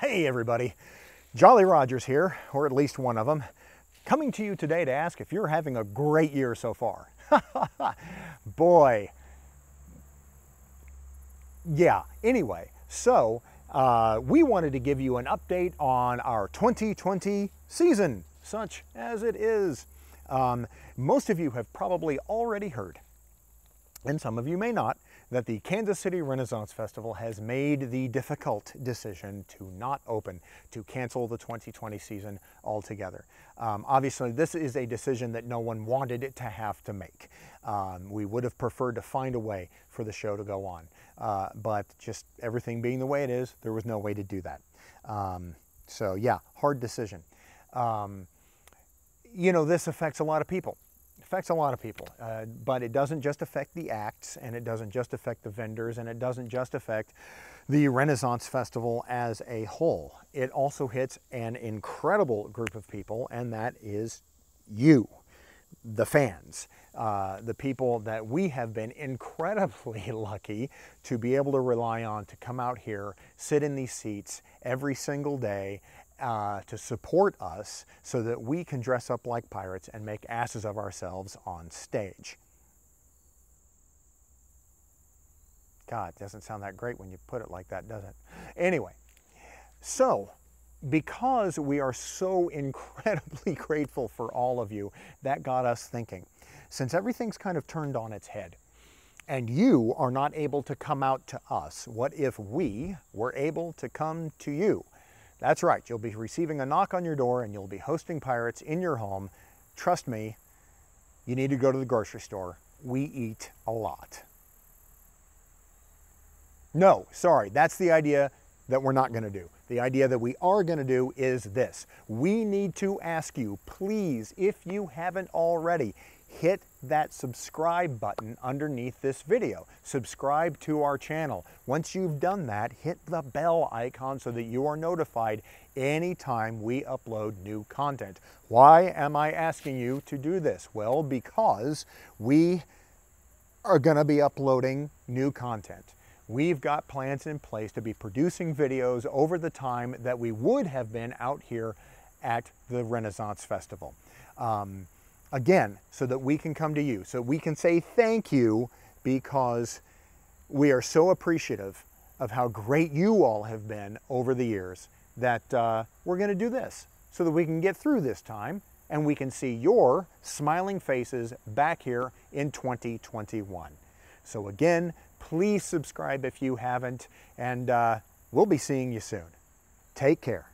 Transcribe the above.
Hey everybody, Jolly Rogers here, or at least one of them, coming to you today to ask if you're having a great year so far. Boy, yeah, anyway, so uh, we wanted to give you an update on our 2020 season, such as it is. Um, most of you have probably already heard, and some of you may not, that the Kansas City Renaissance Festival has made the difficult decision to not open, to cancel the 2020 season altogether. Um, obviously, this is a decision that no one wanted it to have to make. Um, we would have preferred to find a way for the show to go on, uh, but just everything being the way it is, there was no way to do that. Um, so yeah, hard decision. Um, you know, this affects a lot of people affects a lot of people, uh, but it doesn't just affect the acts and it doesn't just affect the vendors and it doesn't just affect the Renaissance Festival as a whole. It also hits an incredible group of people, and that is you, the fans, uh, the people that we have been incredibly lucky to be able to rely on to come out here, sit in these seats every single day, uh, to support us so that we can dress up like pirates and make asses of ourselves on stage. God, doesn't sound that great when you put it like that, does it? Anyway, so because we are so incredibly grateful for all of you, that got us thinking. Since everything's kind of turned on its head, and you are not able to come out to us, what if we were able to come to you? That's right, you'll be receiving a knock on your door and you'll be hosting pirates in your home. Trust me, you need to go to the grocery store. We eat a lot. No, sorry, that's the idea that we're not going to do. The idea that we are going to do is this. We need to ask you, please, if you haven't already, hit that subscribe button underneath this video. Subscribe to our channel. Once you've done that, hit the bell icon so that you are notified anytime we upload new content. Why am I asking you to do this? Well, because we are going to be uploading new content. We've got plans in place to be producing videos over the time that we would have been out here at the Renaissance Festival. Um, again, so that we can come to you, so we can say thank you because we are so appreciative of how great you all have been over the years that uh, we're going to do this so that we can get through this time and we can see your smiling faces back here in 2021. So again, please subscribe if you haven't, and uh, we'll be seeing you soon. Take care.